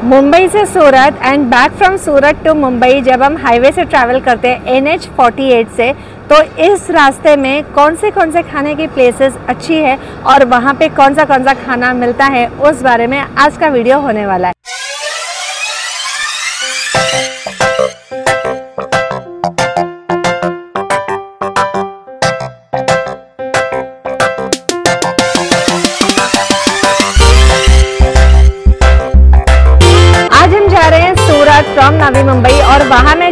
मुंबई से Surat and back from Surat to Mumbai, जब हम हाईवे से ट्रैवल करते हैं एन एच से तो इस रास्ते में कौन से कौन से खाने की प्लेसेस अच्छी है और वहाँ पे कौन सा कौन सा खाना मिलता है, उस बारे में आज का वीडियो होने वाला है।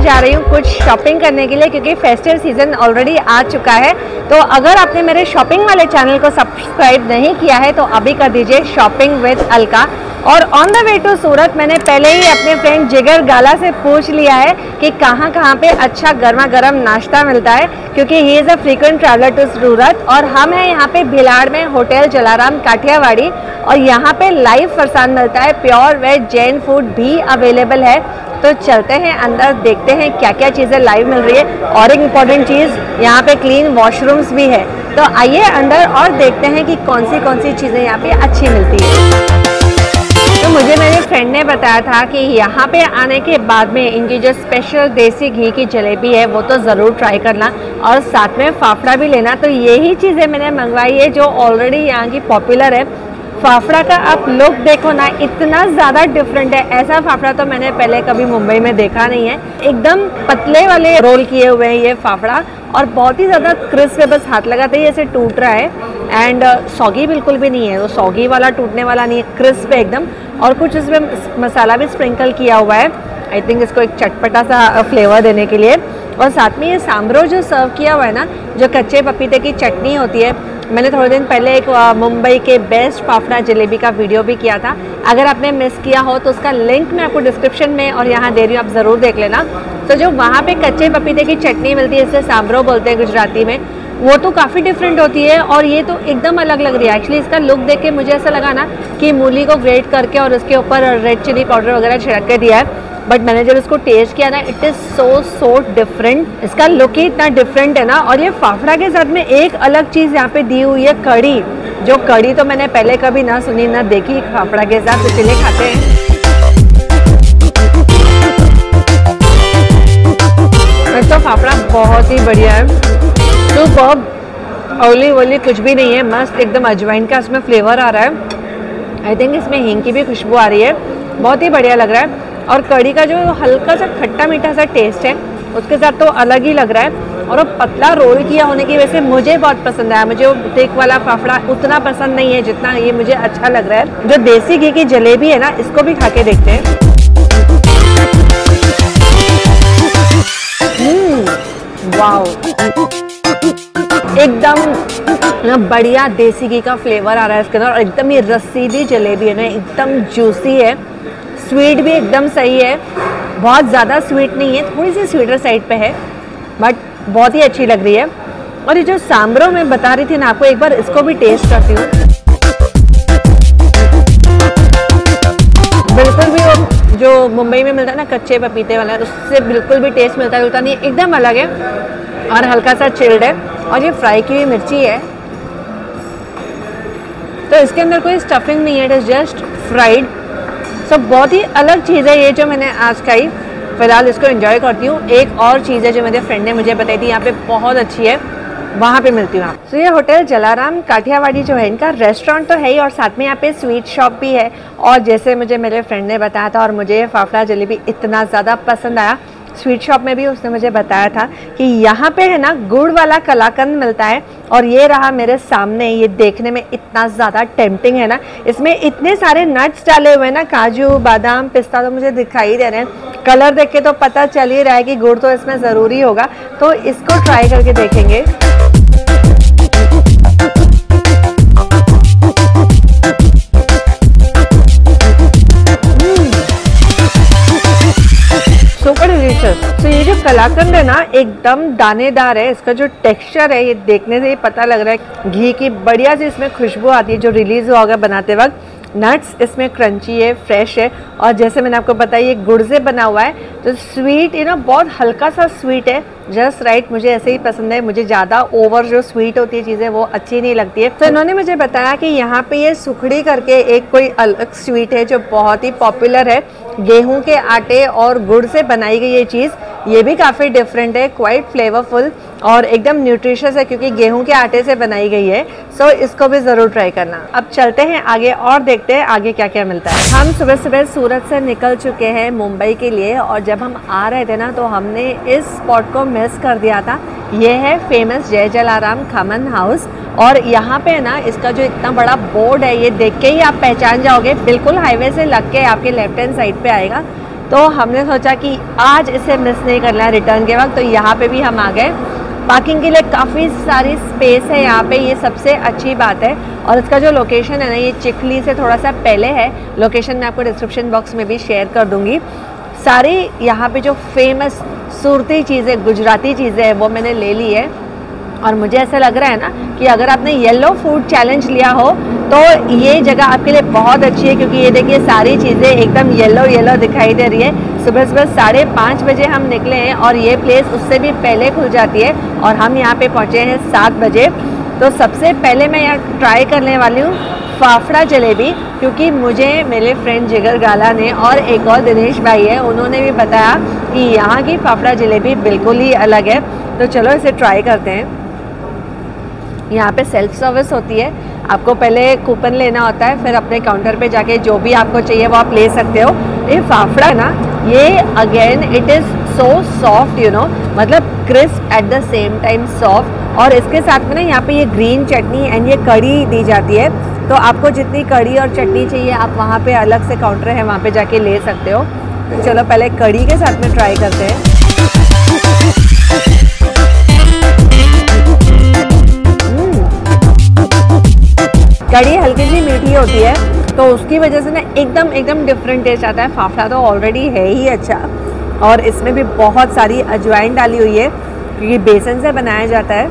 जा रही हूँ कुछ शॉपिंग करने के लिए क्योंकि फेस्टिवल सीज़न ऑलरेडी आ चुका है। तो अगर आपने मेरे शॉपिंग वाले चैनल को सब्सक्राइब नहीं किया है तो अभी कर दीजिए शॉपिंग विद अलका। और on the way to Surat मैंने पहले ही अपने फ्रेंड जिगर गाला से पूछ लिया है कि कहाँ कहाँ पे अच्छा गर्मा गर्म नाश्ता मिलता है, क्योंकि he is a frequent traveller to Surat. और हम हैं यहाँ पे भिलाड़ में होटल जलाराम काठियावाड़ी, और यहाँ पे लाइव फरसान मिलता है। प्योर वेज जैन फ़ूड भी अवेलेबल है। तो चलते हैं अंदर, देखते हैं क्या क्या चीज़ें लाइव मिल रही है। और एक इंपॉर्टेंट चीज़, यहाँ पे क्लीन वॉशरूम्स भी है। तो आइए अंदर और देखते हैं कि कौन सी कौन सी चीज़ें यहाँ पे अच्छी मिलती है। तो मुझे मेरे फ्रेंड ने बताया था कि यहाँ पे आने के बाद में इनकी जो स्पेशल देसी घी की जलेबी है, वो तो ज़रूर ट्राई करना। और साथ में फाफड़ा भी लेना। तो यही चीज़ें मैंने मंगवाई है, जो ऑलरेडी यहाँ की पॉपुलर है। फाफड़ा का आप लुक देखो ना, इतना ज़्यादा डिफरेंट है। ऐसा फाफड़ा तो मैंने पहले कभी मुंबई में देखा नहीं है। एकदम पतले वाले रोल किए हुए हैं ये फाफड़ा और बहुत ही ज़्यादा क्रिस्प है, बस हाथ लगाते ही ऐसे टूट रहा है। एंड सॉगी बिल्कुल भी नहीं है। वो सॉगी वाला टूटने वाला नहीं है क्रिस्प है एकदम। और कुछ इसमें मसाला भी स्प्रिंकल किया हुआ है। आई थिंक इसको एक चटपटा सा फ्लेवर देने के लिए। और साथ में ये सांभरो जो सर्व किया हुआ है ना, जो कच्चे पपीते की चटनी होती है मैंने थोड़े दिन पहले एक मुंबई के बेस्ट फाफड़ा जलेबी का वीडियो भी किया था। अगर आपने मिस किया हो तो उसका लिंक मैं आपको डिस्क्रिप्शन में और यहाँ दे रही हूँ, आप ज़रूर देख लेना। तो जो वहाँ पे कच्चे पपीते की चटनी मिलती है इसे सांभरो बोलते हैं गुजराती में, वो तो काफ़ी डिफरेंट होती है और ये तो एकदम अलग लग रही है। एक्चुअली इसका लुक देख के मुझे ऐसा लगा ना कि मूली को ग्रेट करके और उसके ऊपर रेड चिली पाउडर वगैरह छिड़क के दिया है। बट मैंने जब इसको टेस्ट किया ना it is so so different इसका लुक ही इतना डिफरेंट है ना। और ये फाफड़ा के साथ में एक अलग चीज़ यहाँ पे दी हुई है कड़ी जो कड़ी तो मैंने पहले कभी ना सुनी, ना देखी फाफड़ा के साथ, इसीलिए खाते हैं। तो फाफड़ा बहुत ही बढ़िया है। तो बहुत ऑयली वॉली कुछ भी नहीं है, मस्त एकदम अजवाइन का इसमें फ्लेवर आ रहा है। आई थिंक इसमें हींग की भी खुशबू आ रही है। बहुत ही बढ़िया लग रहा है। और कड़ी का जो हल्का सा खट्टा मीठा सा टेस्ट है, उसके साथ तो अलग ही लग रहा है। और वो पतला रोल किया होने की वजह से मुझे बहुत पसंद आया। मुझे वो टेक वाला फाफड़ा उतना पसंद नहीं है जितना ये मुझे अच्छा लग रहा है। जो देसी घी की जलेबी है ना, इसको भी खा के देखते हैं। वाओ। एकदम बढ़िया देसी घी का फ्लेवर आ रहा है इसके अंदर। और एकदम ये रसीदी जलेबी है ना, एकदम जूसी है। स्वीट भी एकदम सही है। बहुत ज़्यादा स्वीट नहीं है, थोड़ी सी स्वीटर साइड पे है बट बहुत ही अच्छी लग रही है। और ये जो सांबरो में बता रही थी ना, आपको एक बार इसको भी टेस्ट करती हूँ। बिल्कुल भी वो जो मुंबई में मिलता है ना, कच्चे पपीते वाला, उससे बिल्कुल भी टेस्ट मिलता जुलता नहीं, एकदम अलग है और हल्का सा चिल्ड है। और ये फ्राई की हुई मिर्ची है। तो इसके अंदर कोई स्टफिंग नहीं है इट इज़ जस्ट फ्राइड सब बहुत ही अलग चीज़ है ये जो मैंने आज खाई। फ़िलहाल इसको इन्जॉय करती हूँ। एक और चीज़ है जो मेरे फ्रेंड ने मुझे बताई थी, यहाँ पे बहुत अच्छी है। वहाँ पे मिलती हूँ आप तो ये होटल जलाराम काठियावाड़ी जो है, इनका रेस्टोरेंट तो है ही, और साथ में यहाँ पे स्वीट शॉप भी है। और जैसे मुझे मेरे फ्रेंड ने बताया था, और मुझे फाफड़ा जलेबी इतना ज़्यादा पसंद आया स्वीट शॉप में भी उसने मुझे बताया था कि यहाँ पे है ना गुड़ वाला कलाकंद मिलता है और ये रहा मेरे सामने, ये देखने में इतना ज़्यादा टेम्पटिंग है ना। इसमें इतने सारे नट्स डाले हुए हैं ना, काजू, बादाम, पिस्ता तो मुझे दिखाई दे रहे हैं। कलर देख के तो पता चल ही रहा है कि गुड़ तो इसमें ज़रूरी होगा तो इसको ट्राई करके देखेंगे। सुपर डिलीशियस तो ये जो कलाकंद है ना एकदम दानेदार है। इसका जो टेक्सचर है ये देखने से ही पता लग रहा है। घी की बढ़िया सी इसमें खुशबू आती है जो रिलीज़ हुआ होगा बनाते वक्त। नट्स इसमें क्रंची है फ्रेश है। और जैसे मैंने आपको बताया ये गुड़ से बना हुआ है। तो स्वीट यू नो बहुत हल्का सा स्वीट है। जस्ट राइट right, मुझे ऐसे ही पसंद है। मुझे ज़्यादा ओवर जो स्वीट होती है चीज़ें वो अच्छी नहीं लगती है। तो इन्होंने मुझे बताया कि यहाँ पे ये सुखड़ी करके एक कोई अलग स्वीट है जो बहुत ही पॉपुलर है। गेहूँ के आटे और गुड़ से बनाई गई ये चीज़, ये भी काफ़ी डिफरेंट है क्वाइट फ्लेवरफुल और एकदम न्यूट्रिशियस है क्योंकि गेहूँ के आटे से बनाई गई है। सो इसको भी ज़रूर ट्राई करना। अब चलते हैं आगे और देखते हैं आगे क्या क्या मिलता है। हम सुबह सुबह सूरत से निकल चुके हैं मुंबई के लिए और जब हम आ रहे थे ना तो हमने इस स्पॉट को मिस कर दिया था। ये है फ़ेमस जय जलाराम खमन हाउस और यहाँ पे ना इसका जो इतना बड़ा बोर्ड है, ये देख के ही आप पहचान जाओगे। बिल्कुल हाईवे से लग के आपके लेफ़्ट हैंड साइड पे आएगा। तो हमने सोचा कि आज इसे मिस नहीं करना है रिटर्न के वक्त। तो यहाँ पे भी हम आ गए। पार्किंग के लिए काफ़ी सारी स्पेस है यहाँ पे, ये सबसे अच्छी बात है। और इसका जो लोकेशन है ना, ये चिखली से थोड़ा सा पहले है। लोकेशन मैं आपको डिस्क्रिप्शन बॉक्स में भी शेयर कर दूँगी। सारी यहाँ पे जो फ़ेमस सूरती चीज़ें, गुजराती चीज़ें हैं, वो मैंने ले ली है। और मुझे ऐसा लग रहा है ना कि अगर आपने येलो फ़ूड चैलेंज लिया हो तो ये जगह आपके लिए बहुत अच्छी है, क्योंकि ये देखिए सारी चीज़ें एकदम येलो येलो दिखाई दे रही है। सुबह सुबह साढ़े पाँच बजे हम निकले हैं और ये प्लेस उससे भी पहले खुल जाती है और हम यहाँ पे पहुँचे हैं सात बजे। तो सबसे पहले मैं यहाँ ट्राई करने वाली हूँ फाफड़ा जलेबी, क्योंकि मुझे, मेरे फ्रेंड जिगर गाला ने और एक और दिनेश भाई है, उन्होंने भी बताया कि यहाँ की फाफड़ा जलेबी बिल्कुल ही अलग है। तो चलो इसे ट्राई करते हैं। यहाँ पे सेल्फ सर्विस होती है। आपको पहले कूपन लेना होता है, फिर अपने काउंटर पे जाके जो भी आपको चाहिए वो आप ले सकते हो। ये फाफड़ा ना, ये again it is so soft you know मतलब crisp at the same time soft और इसके साथ में ना यहाँ पे ये ग्रीन चटनी एंड ये कड़ी दी जाती है। तो आपको जितनी कड़ी और चटनी चाहिए, आप वहाँ पे अलग से काउंटर है, वहाँ पे जाके ले सकते हो। चलो पहले कड़ी के साथ में ट्राई करते हैं। कड़ी हल्की सी मीठी होती है तो उसकी वजह से ना एकदम एकदम डिफरेंट टेस्ट आता है। फाफड़ा तो ऑलरेडी है ही अच्छा। और इसमें भी बहुत सारी अजवाइन डाली हुई है क्योंकि बेसन से बनाया जाता है।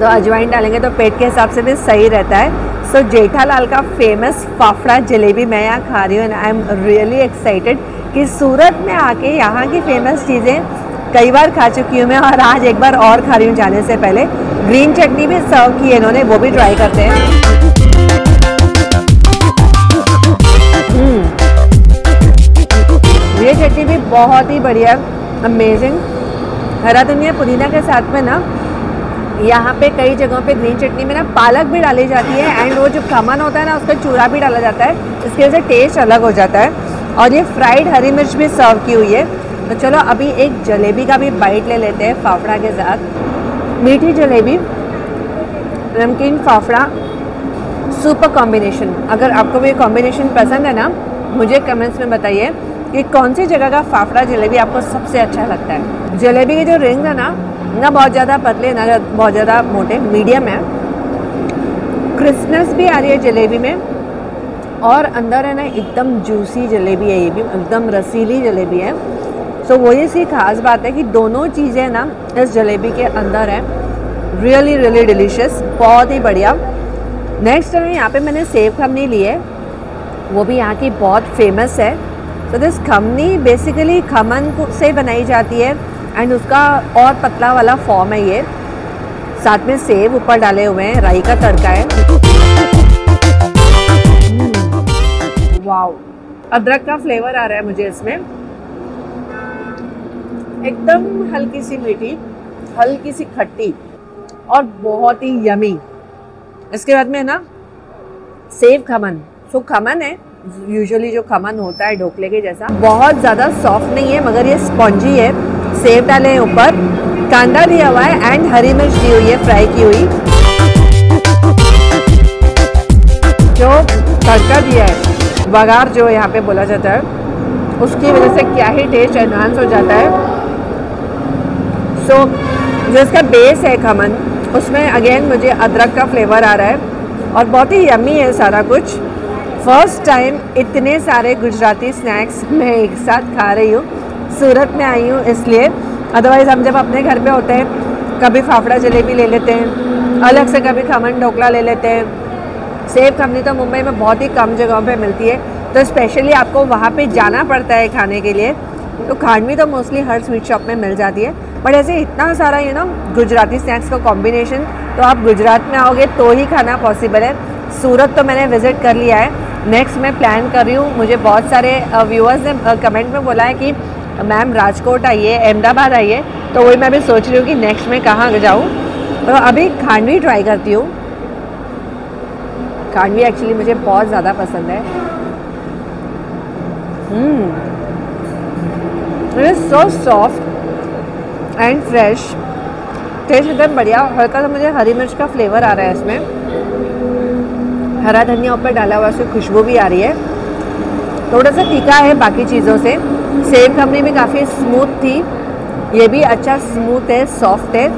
तो अजवाइन डालेंगे तो पेट के हिसाब से भी सही रहता है। सो so, जेठालाल का फ़ेमस फाफड़ा जलेबी मैं यहाँ खा रही हूँ and I am really excited कि सूरत में आके यहाँ की फ़ेमस चीज़ें कई बार खा चुकी हूँ मैं और आज एक बार और खा रही हूँ जाने से पहले। ग्रीन चटनी भी सर्व की है इन्होंने वो भी ट्राई करते हैं। चटनी भी बहुत ही बढ़िया अमेजिंग हरा धनिया पुदीना के साथ में ना, यहाँ पे कई जगहों पे ग्रीन चटनी में ना पालक भी डाली जाती है एंड वो जो खमन होता है ना, उसका चूरा भी डाला जाता है। इसकी वजह से टेस्ट अलग हो जाता है। और ये फ्राइड हरी मिर्च भी सर्व की हुई है। तो चलो अभी एक जलेबी का भी बाइट ले लेते हैं फाफड़ा के साथ। मीठी जलेबी, नमकीन फाफड़ा सुपर कॉम्बिनेशन अगर आपको भी कॉम्बिनेशन पसंद है ना, मुझे कमेंट्स में बताइए। कि कौन सी जगह का फाफड़ा जलेबी आपको सबसे अच्छा लगता है? जलेबी के जो रिंग है ना ना बहुत ज़्यादा पतले ना बहुत ज़्यादा मोटे मीडियम है। क्रिस्पनेस भी आ रही है जलेबी में और अंदर है ना एकदम जूसी जलेबी है ये भी एकदम रसीली जलेबी है। So, वही सी खास बात है कि दोनों चीज़ें ना इस जलेबी के अंदर है। रियली रियली डिलीशियस बहुत ही बढ़िया। नेक्स्ट टाइम यहाँ पे मैंने सेब खमनी ली है। वो भी यहाँ की बहुत फ़ेमस है। तो दिस खमनी बेसिकली खमन से बनाई जाती है एंड उसका और पतला वाला फॉर्म है ये साथ में सेब ऊपर डाले हुए हैं राई का तड़का है वाओ. अदरक का फ्लेवर आ रहा है मुझे इसमें एकदम हल्की सी मीठी हल्की सी खट्टी और बहुत ही यमी इसके बाद में है ना सेब खमन सो खमन है यूजुअली जो खमन होता है ढोकले के जैसा बहुत ज़्यादा सॉफ्ट नहीं है मगर ये स्पॉन्जी है। सेब डाले हैं ऊपर कांदा दिया हुआ है एंड हरी मिर्च दी हुई है फ्राई की हुई। जो तड़का दिया है बघार जो यहाँ पे बोला जाता है उसकी वजह से क्या ही टेस्ट एनहांस हो जाता है। सो so, जो इसका बेस है खमन उसमें अगेन मुझे अदरक का फ्लेवर आ रहा है और बहुत ही यमी है सारा कुछ। फ़र्स्ट टाइम इतने सारे गुजराती स्नैक्स मैं एक साथ खा रही हूँ। सूरत में आई हूँ इसलिए। अदरवाइज़ हम जब अपने घर पे होते हैं, कभी फाफड़ा जलेबी ले लेते हैं, अलग से कभी खमन ढोकला ले लेते हैं। सेब खमनी तो मुंबई में बहुत ही कम जगहों पे मिलती है। तो स्पेशली आपको वहाँ पे जाना पड़ता है खाने के लिए। तो खांडवी तो मोस्टली हर स्वीट शॉप में मिल जाती है। बट ऐसे इतना सारा यू नो गुजराती स्नैक्स का कॉम्बिनेशन तो आप गुजरात में आओगे तो ही खाना पॉसिबल है। सूरत तो मैंने विज़िट कर लिया है। नेक्स्ट मैं प्लान कर रही हूँ। मुझे बहुत सारे व्यूअर्स ने कमेंट में बोला है कि मैम राजकोट आइए अहमदाबाद आइए। तो वही मैं भी सोच रही हूँ कि नेक्स्ट में कहाँ जाऊँ। तो अभी खांडवी ट्राई करती हूँ। खांडवी एक्चुअली मुझे बहुत ज़्यादा पसंद है। So soft and fresh taste एकदम बढ़िया। हल्का सा मुझे हरी मिर्च का फ्लेवर आ रहा है इसमें। हरा धनिया ऊपर डाला हुआ उसकी खुशबू भी आ रही है। थोड़ा सा तीखा है बाकी चीज़ों से। सेब खमनी भी काफ़ी स्मूथ थी। ये भी अच्छा स्मूथ है सॉफ्ट है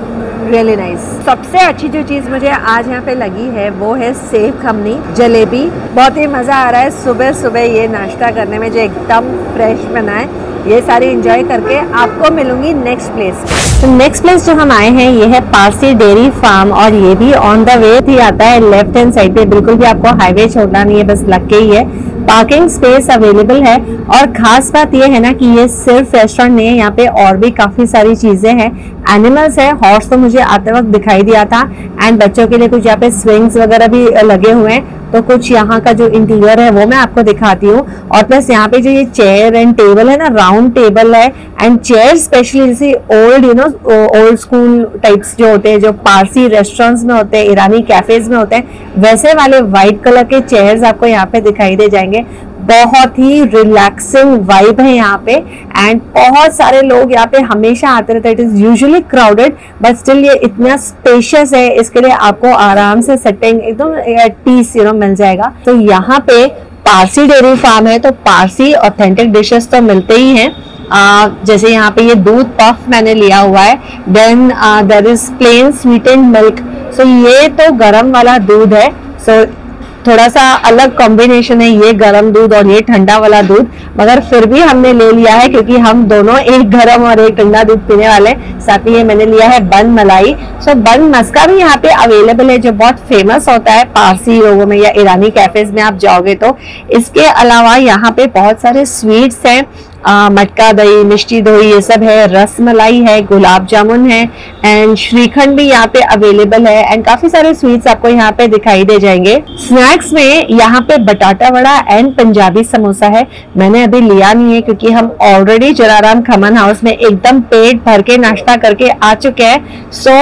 रियली नाइस सबसे अच्छी जो चीज़ मुझे आज यहाँ पे लगी है, वो है सेब खमनी जलेबी। बहुत ही मज़ा आ रहा है सुबह सुबह ये नाश्ता करने में, जो एकदम फ्रेश बना है। ये सारी इंजॉय करके आपको मिलूँगी नेक्स्ट प्लेस तो नेक्स्ट प्लेस जो हम आए हैं, ये है पारसी डेयरी फार्म और ये भी ऑन द वे ही आता है लेफ़्ट हैंड साइड पे। बिल्कुल भी आपको हाईवे छोड़ना नहीं है, बस लग के ही है। पार्किंग स्पेस अवेलेबल है और खास बात ये है ना कि ये सिर्फ़ रेस्टोरेंट नहीं है, यहाँ पे और भी काफ़ी सारी चीज़ें हैं। एनिमल्स है हॉर्स तो मुझे आते वक्त दिखाई दिया था। एंड बच्चों के लिए कुछ यहाँ पे स्विंग्स वगैरह भी लगे हुए हैं। तो कुछ यहाँ का जो इंटीरियर है, वो मैं आपको दिखाती हूँ। और प्लस यहाँ पे जो ये चेयर एंड टेबल है ना राउंड टेबल है। एंड चेयर स्पेशली जैसे old you know old school types जो होते हैं, जो पारसी रेस्टोरेंट्स में होते हैं ईरानी कैफेज में होते हैं, वैसे वाले व्हाइट कलर के चेयर्स आपको यहाँ पे दिखाई दे जाएँगे। बहुत ही रिलैक्सिंग वाइब है यहाँ पे एंड बहुत सारे लोग यहाँ पे हमेशा आते रहते हैं। It is usually crowded but still ये इतना स्पेशियस है इसके लिए आपको आराम से सेटिंग एकदम पीस यू नो मिल जाएगा। तो यहाँ पे पारसी डेयरी फार्म है तो पारसी ऑथेंटिक डिशेस तो मिलते ही हैं। Uh, जैसे यहाँ पे ये दूध पफ मैंने लिया हुआ है then there is plain sweet and milk so ये तो गरम वाला दूध है सो so, थोड़ा सा अलग कॉम्बिनेशन है ये गर्म दूध और ये ठंडा वाला दूध। मगर फिर भी हमने ले लिया है क्योंकि हम दोनों एक गर्म और एक ठंडा दूध पीने वाले साथ ही ये मैंने लिया है बन मलाई। सो बन मस्का भी यहाँ पे अवेलेबल है जो बहुत फ़ेमस होता है पारसी लोगों में या ईरानी कैफेज में आप जाओगे तो। इसके अलावा यहाँ पे बहुत सारे स्वीट्स हैं। आ, मटका दही मिष्टी दही ये सब है। रस मलाई है गुलाब जामुन है एंड श्रीखंड भी यहाँ पे अवेलेबल है। एंड काफ़ी सारे स्वीट्स आपको यहाँ पे दिखाई दे जाएँगे। स्नैक्स में यहाँ पे बटाटा वड़ा एंड पंजाबी समोसा है। मैंने अभी लिया नहीं है क्योंकि हम ऑलरेडी जलाराम खमन हाउस में एकदम पेट भर के नाश्ता करके आ चुके हैं। सो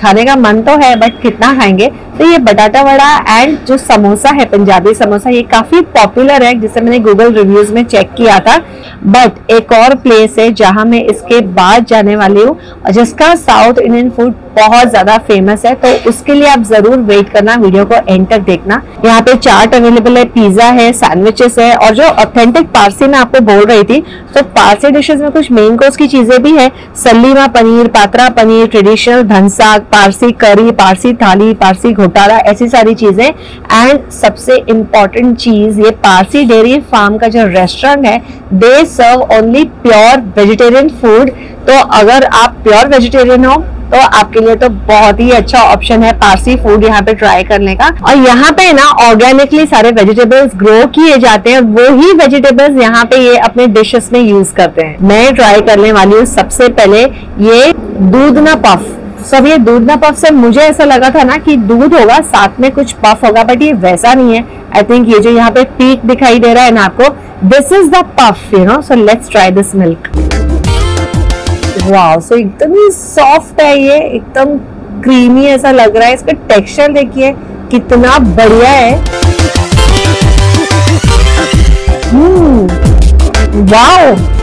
खाने का मन तो है बट कितना खाएँगे? तो ये बटाटा वड़ा एंड जो समोसा है, पंजाबी समोसा, ये काफ़ी पॉपुलर है, जिसे मैंने गूगल रिव्यूज़ में चेक किया था। बट एक और प्लेस है जहाँ मैं इसके बाद जाने वाली हूँ जिसका साउथ इंडियन फ़ूड बहुत ज़्यादा फ़ेमस है तो उसके लिए आप ज़रूर वेट करना वीडियो को एंड तक देखना। यहाँ पे चाट अवेलेबल है पिज्जा है सैंडविचेस है, और जो ऑथेंटिक पारसी में आपको बोल रही थी तो पारसी डिशेज में कुछ मेन कोर्स की चीज़ें भी है। सलीमा पनीर, पात्रा पनीर ट्रेडिशनल धनसाग पारसी करी पारसी थाली पारसी घोटाला, ऐसी सारी चीज़ें। एंड सबसे इम्पोर्टेंट चीज़, ये पारसी डेयरी फार्म का जो रेस्टोरेंट है they serve only pure vegetarian food तो अगर आप प्योर वेजिटेरियन हो तो आपके लिए तो बहुत ही अच्छा ऑप्शन है पारसी फ़ूड यहाँ पे ट्राई करने का। और यहाँ पे ना ऑर्गेनिकली सारे वेजिटेबल्स ग्रो किए जाते हैं, वो ही वेजिटेबल्स यहाँ पे ये अपने डिशेस में यूज़ करते हैं। मैं ट्राई करने वाली हूँ सबसे पहले ये दूध ना पफ सब ये दूध ना पफ से मुझे ऐसा लगा था ना कि दूध होगा साथ में कुछ पफ होगा बट ये वैसा नहीं है। आई थिंक ये जो यहाँ पे पीक दिखाई दे रहा है ना आपको this is the puff you know so let's try this milk wow so एकदम ही सॉफ्ट है ये एकदम क्रीमी ऐसा लग रहा है। इसका टेक्सचर देखिए कितना बढ़िया है। वाओ hmm,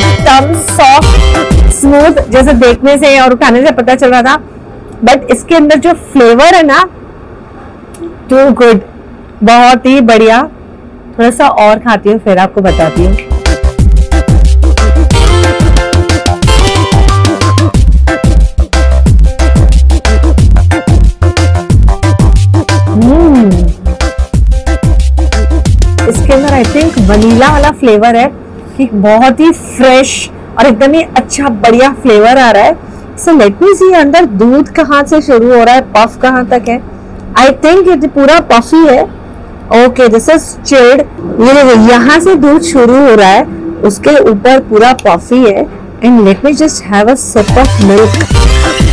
एकदम सॉफ्ट स्मूथ जैसे देखने से और खाने से पता चल रहा था। बट इसके अंदर जो फ्लेवर है ना टू गुड बहुत ही बढ़िया। थोड़ा सा और खाती हूँ, फिर आपको बताती हूँ। इसके अंदर आई थिंक वनीला वाला फ्लेवर है। कि बहुत ही फ्रेश और एकदम ही अच्छा बढ़िया फ्लेवर आ रहा है। सो लेट मी सी अंदर दूध कहाँ से शुरू हो रहा है पफ कहाँ तक है। आई थिंक ये पूरा पफी है। ओके दिस इज़ चिल्ड ये यहाँ से दूध शुरू हो रहा है, उसके ऊपर पूरा पफी है। And let me just have a sip of milk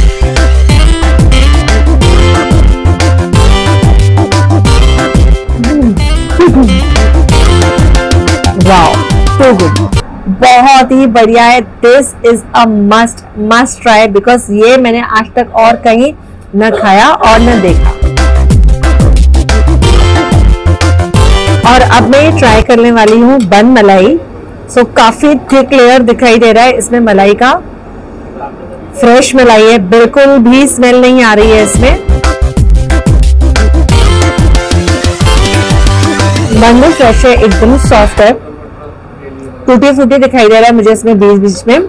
so good बहुत ही बढ़िया है। This is a must must try because ये मैंने आज तक और कहीं न खाया और न देखा। और अब मैं ये ट्राई करने वाली हूँ बन मलाई। सो so, काफ़ी थिक लेयर दिखाई दे रहा है इसमें मलाई का। फ्रेश मलाई है। बिल्कुल भी स्मेल नहीं आ रही है इसमें। बन फ्रेश है एकदम सॉफ्ट है। टूटी फूटी दिखाई दे रहा है मुझे इसमें बीच बीच में।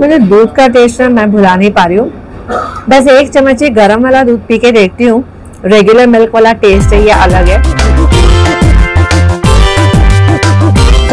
मुझे दूध का टेस्ट है, मैं भुला नहीं पा रही हूँ। बस एक चम्मच ही गर्म वाला दूध पी के देखती हूँ। रेगुलर मिल्क वाला टेस्ट है, ये अलग है।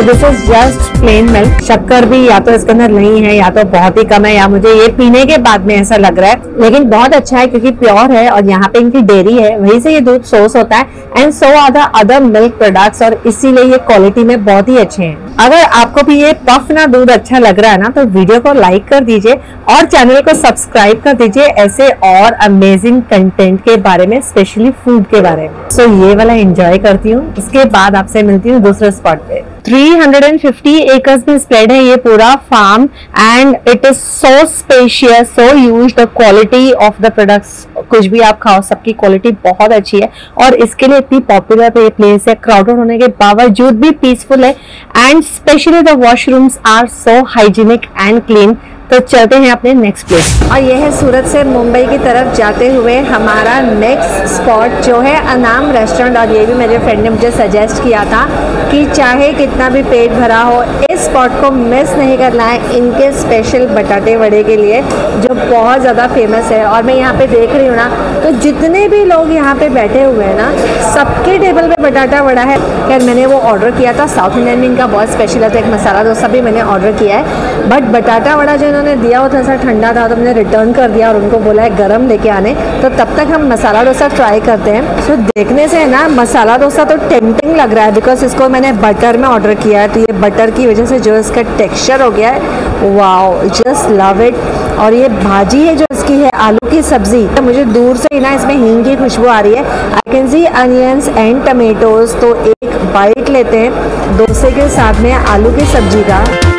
तो this is just plain milk शक्कर भी या तो इसके अंदर नहीं है या तो बहुत ही कम है या मुझे ये पीने के बाद में ऐसा लग रहा है। लेकिन बहुत अच्छा है क्योंकि प्योर है और यहाँ पे इनकी डेयरी है। वहीं से ये दूध सोर्स होता है and so are the other milk products और इसीलिए ये क्वालिटी में बहुत ही अच्छे हैं। अगर आपको भी ये पफ ना दूध अच्छा लग रहा है ना तो वीडियो को लाइक कर दीजिए और चैनल को सब्सक्राइब कर दीजिए ऐसे और अमेजिंग कंटेंट के बारे में स्पेशली फ़ूड के बारे में। सो so, ये वाला एंजॉय करती हूँ। उसके बाद आपसे मिलती हूँ दूसरे स्पॉट पे। 350 एकर्स में स्प्रेड है ये पूरा farm and it is so spacious so use the quality of the products कुछ भी आप खाओ, सबकी क्वालिटी बहुत अच्छी है और इसके लिए इतनी पॉपुलर प्लेस है क्राउडेड होने के बावजूद भी पीसफुल है and specially the washrooms are so hygienic and clean तो चलते हैं अपने नेक्स्ट प्लेस और यह है सूरत से मुंबई की तरफ़ जाते हुए हमारा नेक्स्ट स्पॉट जो है अनाम रेस्टोरेंट और ये भी मेरे फ्रेंड ने मुझे सजेस्ट किया था कि चाहे कितना भी पेट भरा हो, इस स्पॉट को मिस नहीं करना है इनके स्पेशल बटाटे वड़े के लिए, जो बहुत ज़्यादा फ़ेमस है। और मैं यहाँ पे देख रही हूँ ना तो जितने भी लोग यहाँ पे बैठे हुए हैं ना, सबके टेबल पे बटाटा वड़ा है। खैर, मैंने वो ऑर्डर किया था साउथ इंडियन में इनका बहुत स्पेशल है तो एक मसाला डोसा भी मैंने ऑर्डर किया है। बट बटाटा वड़ा जो उन्होंने दिया वो थोड़ा ठंडा था तो मैंने रिटर्न कर दिया और उनको बोला है गर्म लेके आने। तो तब तक हम मसाला डोसा ट्राई करते हैं। सो so, देखने से है ना मसाला डोसा तो टेम्पटिंग लग रहा है बिकॉज़ इसको मैंने बटर में ऑर्डर किया है। तो ये बटर की वजह से जो इसका टेक्स्चर हो गया है वाओ जस्ट लव इट और ये भाजी है जो इसकी है आलू की सब्ज़ी। तो मुझे दूर से ही ना इसमें हींग की खुशबू आ रही है। I can see onions and tomatoes तो एक बाइट लेते हैं। डोसे के साथ में आलू की सब्ज़ी का।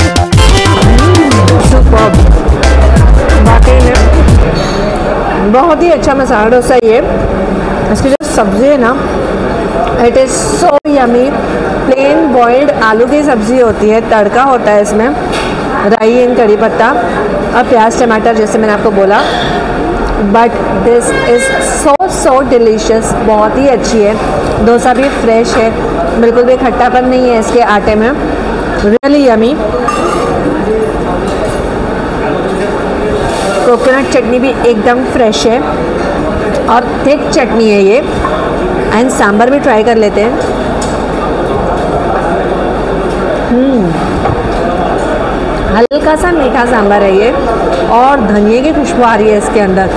वाकई में बहुत ही अच्छा मसाला डोसा ये। इसकी जो सब्ज़ी है ना it is so yummy plain boiled आलू की सब्ज़ी होती है, तड़का होता है इसमें। राई एंड कड़ी पत्ता और प्याज, टमाटर जैसे मैंने आपको बोला। But this is so so delicious बहुत ही अच्छी है। डोसा भी फ्रेश है। बिल्कुल भी खट्टापन नहीं है इसके आटे में। रियली यमी कोकोनट चटनी भी एकदम फ्रेश है और थिक चटनी है ये। एंड सांभर भी ट्राई कर लेते हैं। हम्म। हल्का सा मीठा सांभर है ये और धनिए की खुशबू आ रही है इसके अंदर,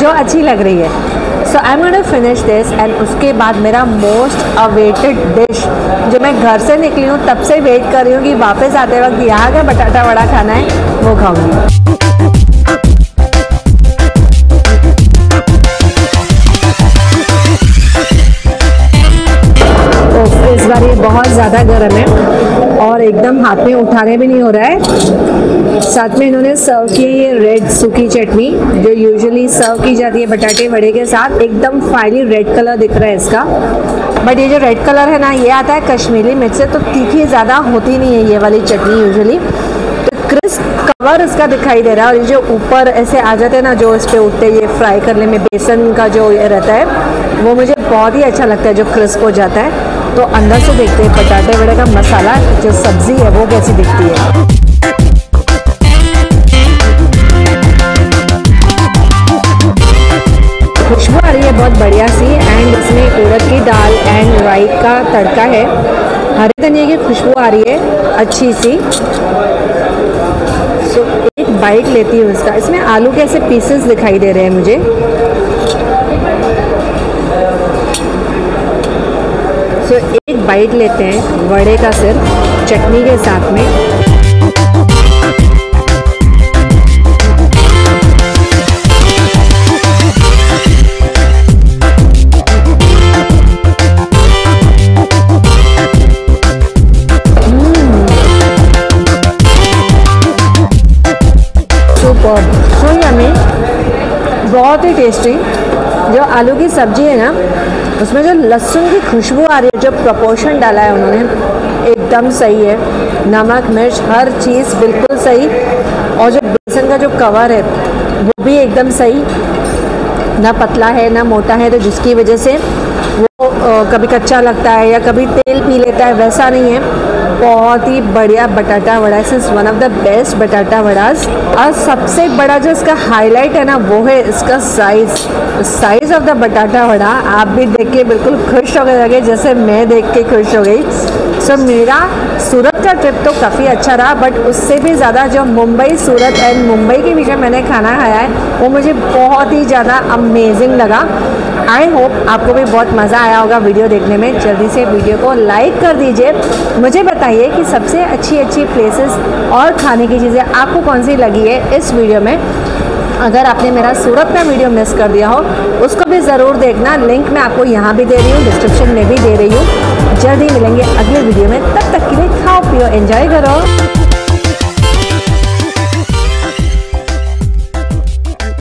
जो अच्छी लग रही है। So I am to finish this and उसके बाद मेरा मोस्ट अवेटेड डिश जो मैं घर से निकली हूँ, तब से वेट कर रही हूँ कि वापस आते वक्त यहाँ का बटाटा वड़ा खाना है, वो खाऊँगी। बार ये बहुत ज़्यादा गर्म है और एकदम हाथ में उठाने भी नहीं हो रहा है। साथ में इन्होंने सर्व की ये रेड सूखी चटनी, जो यूजुअली सर्व की जाती है बटाटे वड़े के साथ। एकदम फाइली रेड कलर दिख रहा है इसका। बट ये जो रेड कलर है ना, ये आता है कश्मीरी मिर्च से तो तीखी ज़्यादा होती नहीं है ये वाली चटनी यूजुअली तो क्रिस्प कवर इसका दिखाई दे रहा है और ये जो ऊपर ऐसे आ जाते हैं ना, जो इस पर उठते ये फ्राई करने में बेसन का जो ये रहता है, वो मुझे बहुत ही अच्छा लगता है जो क्रिस्प हो जाता है। तो अंदर से देखते हैं पटाटे वड़े का मसाला, जो सब्ज़ी है वो कैसी दिखती है। खुशबू आ रही है, बहुत बढ़िया सी एंड इसमें उड़द की दाल एंड राई का तड़का है। हरे धनिया की खुशबू आ रही है, अच्छी सी। सो एक बाइट लेती हूँ इसका। इसमें आलू के ऐसे पीसेस दिखाई दे रहे हैं मुझे। बाइट लेते हैं वड़े का सिर्फ़ चटनी के साथ में। यमी बहुत ही टेस्टी जो आलू की सब्ज़ी है ना उसमें जो लहसुन की खुशबू आ रही है, जो प्रपोर्शन डाला है उन्होंने, एकदम सही है। नमक, मिर्च, हर चीज़ बिल्कुल सही। और जो बेसन का जो कवर है, वो भी एकदम सही। ना पतला है, ना मोटा है तो जिसकी वजह से वो कभी कच्चा लगता है या कभी तेल पी लेता है, वैसा नहीं है। बहुत ही बढ़िया बटाटा वड़ा इस one of the best batata vadas और सबसे बड़ा जो इसका हाईलाइट है ना, वो है इसका साइज़ साइज़ ऑफ़ द बटाटा वड़ा, आप भी देख के बिल्कुल खुश हो गए जैसे मैं देख के खुश हो गई। सो मेरा सूरत का ट्रिप तो काफ़ी अच्छा रहा बट उससे भी ज़्यादा जो मुंबई सूरत एंड मुंबई के बीच में मैंने खाना खाया है, वो मुझे बहुत ही ज़्यादा अमेजिंग लगा। आई होप आपको भी बहुत मज़ा आया होगा वीडियो देखने में। जल्दी से वीडियो को लाइक कर दीजिए। मुझे बताइए कि सबसे अच्छी अच्छी प्लेसेस और खाने की चीज़ें आपको कौन सी लगी है इस वीडियो में? अगर आपने मेरा सूरत का वीडियो मिस कर दिया हो, उसको भी ज़रूर देखना। लिंक मैं आपको यहाँ भी दे रही हूँ डिस्क्रिप्शन में भी दे रही हूँ। जल्दी मिलेंगे अगले वीडियो में। तब तक के लिए खाओ पियो एंजॉय करो।